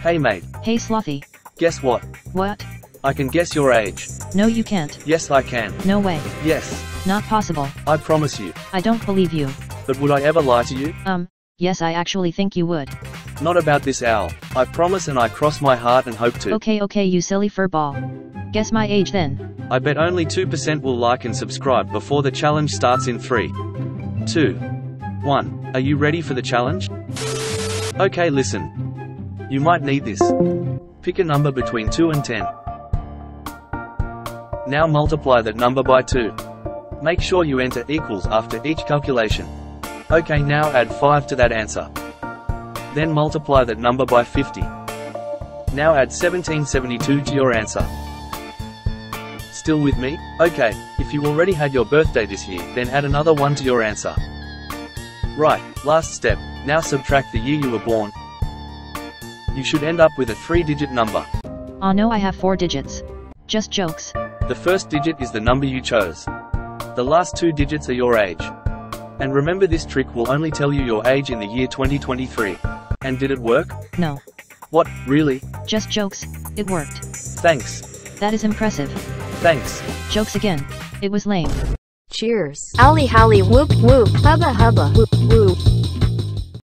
Hey mate, Hey Slothy. guess what? What? I can guess your age. No you can't. Yes I can. No way. Yes, Not possible. I promise you. I don't believe you. But would I ever lie to you? Um, yes I actually think you would. Not about this owl. I promise and I cross my heart and hope to. Okay okay you silly furball. Guess my age then. I bet only 2% will like and subscribe before the challenge starts in 3, 2, 1. Are you ready for the challenge? Okay listen. You might need this. Pick a number between 2 and 10. Now multiply that number by 2. Make sure you enter equals after each calculation. Okay now add 5 to that answer. Then multiply that number by 50. Now add 1772 to your answer. Still with me? Okay, if you already had your birthday this year, then add another 1 to your answer. Right, last step, now subtract the year you were born. You should end up with a 3-digit number. Aw no I have four digits. Just jokes. The first digit is the number you chose. The last two digits are your age. And remember this trick will only tell you your age in the year 2023. And did it work? No. What, really? Just jokes. It worked. Thanks. That is impressive. Thanks. Jokes again. It was lame. Cheers. Owly howly whoop whoop. Hubba hubba whoop whoop.